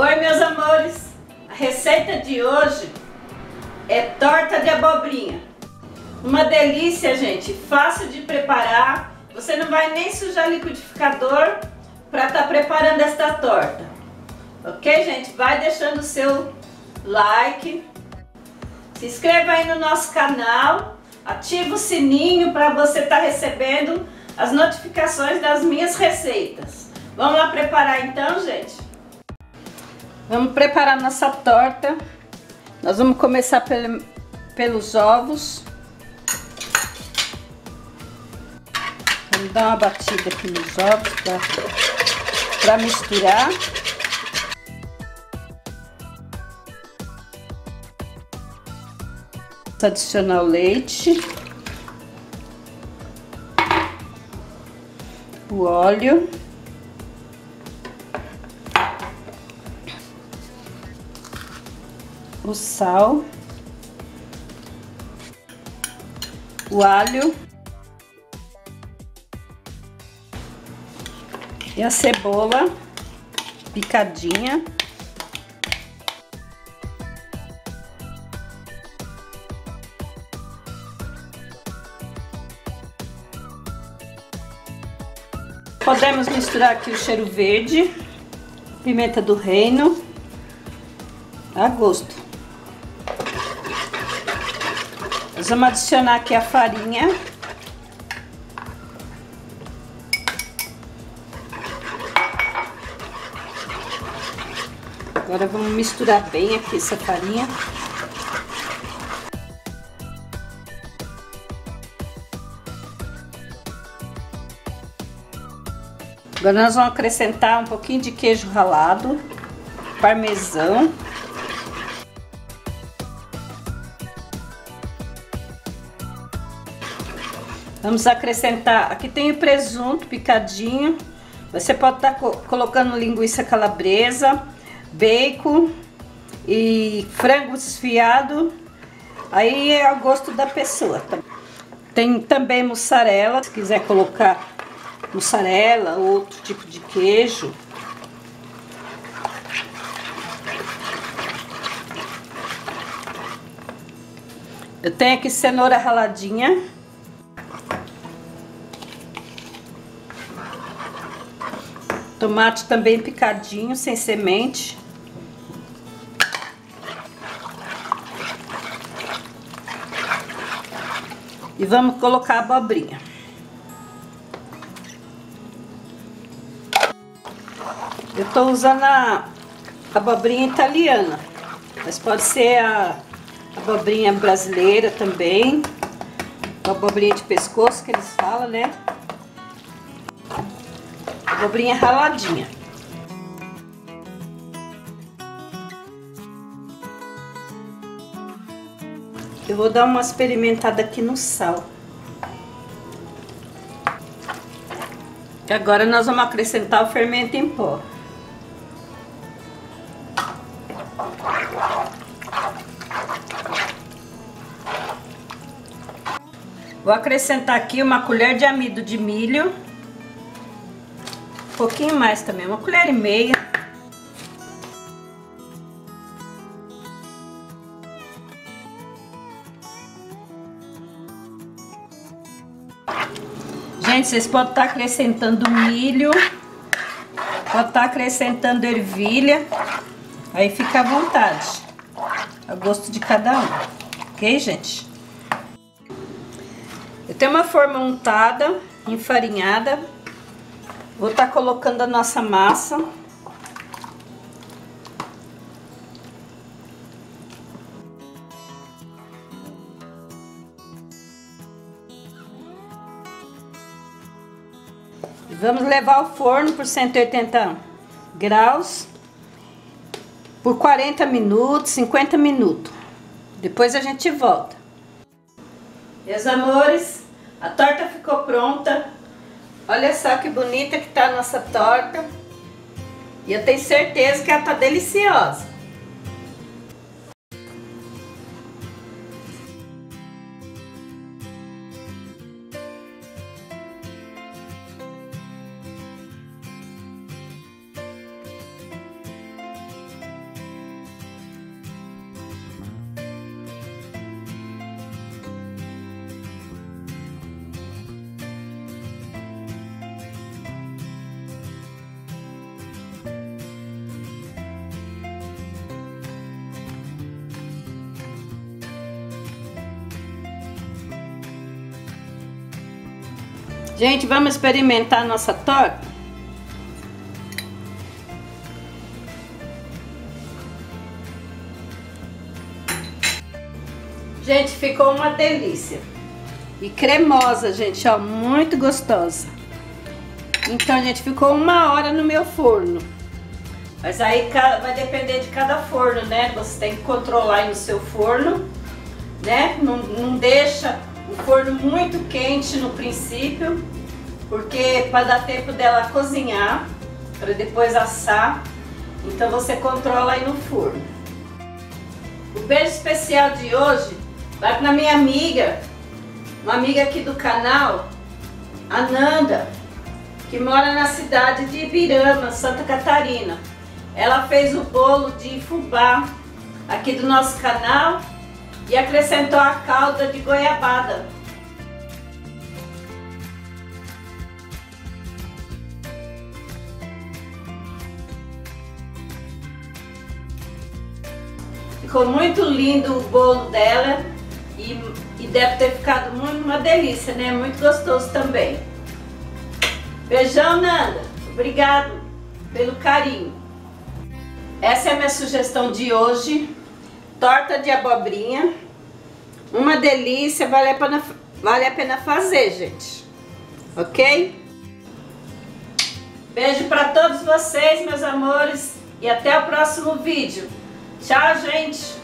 Oi meus amores, a receita de hoje é torta de abobrinha. Uma delícia gente, fácil de preparar, você não vai nem sujar liquidificador para estar tá preparando esta torta. Ok gente? Vai deixando o seu like, se inscreva aí no nosso canal, ativa o sininho para você estar tá recebendo as notificações das minhas receitas. Vamos lá preparar então, gente? Vamos preparar nossa torta. Nós vamos começar pelo, pelos ovos. Vamos dar uma batida aqui nos ovos para misturar. adicionar o leite, o óleo, o sal, o alho e a cebola picadinha. Podemos misturar aqui o cheiro verde, pimenta do reino, a gosto. Nós vamos adicionar aqui a farinha. Agora vamos misturar bem aqui essa farinha. Agora nós vamos acrescentar um pouquinho de queijo ralado, parmesão. Vamos acrescentar, aqui tem o presunto picadinho. Você pode estar tá colocando linguiça calabresa, bacon e frango desfiado. Aí é ao gosto da pessoa. Tem também mussarela, se quiser colocar mussarela ou outro tipo de queijo. Eu tenho aqui cenoura raladinha. Tomate também picadinho, sem semente. E vamos colocar a abobrinha. Eu tô usando a abobrinha italiana, mas pode ser a abobrinha brasileira também, a abobrinha de pescoço que eles falam, né? Abobrinha raladinha. Eu vou dar uma experimentada aqui no sal. Agora nós vamos acrescentar o fermento em pó. Vou acrescentar aqui uma colher de amido de milho. Pouquinho mais também, uma colher e meia. Gente, vocês podem estar acrescentando milho, pode estar acrescentando ervilha, aí fica à vontade, a gosto de cada um, ok, gente? Eu tenho uma forma untada, enfarinhada. Vou estar tá colocando a nossa massa. Vamos levar ao forno por 180 graus por 40 minutos, 50 minutos. Depois a gente volta. Meus amores, a torta ficou pronta. Olha só que bonita que tá a nossa torta. E eu tenho certeza que ela tá deliciosa. Gente, vamos experimentar nossa torta? Gente, ficou uma delícia. E cremosa, gente, ó, muito gostosa. Então, gente, ficou uma hora no meu forno. Mas aí vai depender de cada forno, né? Você tem que controlar aí no seu forno, né? Não, não deixa forno muito quente no princípio, porque para dar tempo dela cozinhar, para depois assar. Então você controla aí no forno. O beijo especial de hoje vai para minha amiga, uma amiga aqui do canal, Ananda, que mora na cidade de Ibirama, Santa Catarina. Ela fez o bolo de fubá aqui do nosso canal e acrescentou a calda de goiabada. Ficou muito lindo o bolo dela e, e deve ter ficado muito, uma delícia, né? Muito gostoso também. Beijão, Nanda. Obrigado pelo carinho. Essa é a minha sugestão de hoje. Torta de abobrinha. Uma delícia, vale a pena, vale a pena fazer, gente. Ok? Beijo para todos vocês, meus amores. E até o próximo vídeo. Tchau, gente!